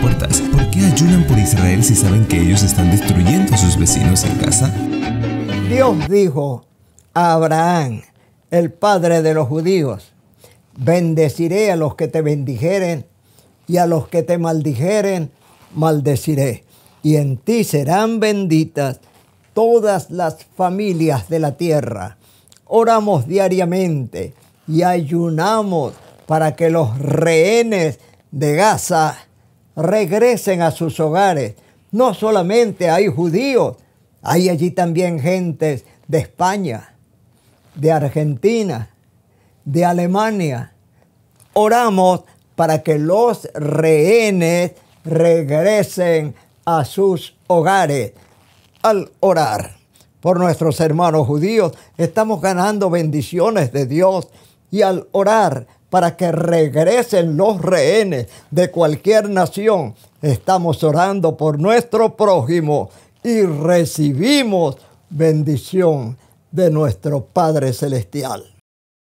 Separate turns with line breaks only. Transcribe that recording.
¿Por qué ayunan por Israel si saben que ellos están destruyendo a sus vecinos en casa?
Dios dijo a Abraham, el padre de los judíos, bendeciré a los que te bendijeren y a los que te maldijeren, maldeciré. Y en ti serán benditas todas las familias de la tierra. Oramos diariamente y ayunamos para que los rehenes de Gaza regresen a sus hogares. No solamente hay judíos, hay allí también gentes de España, de Argentina, de Alemania. Oramos para que los rehenes regresen a sus hogares. Al orar por nuestros hermanos judíos, estamos ganando bendiciones de Dios y al orar para que regresen los rehenes de cualquier nación, estamos orando por nuestro prójimo y recibimos bendición de nuestro Padre Celestial.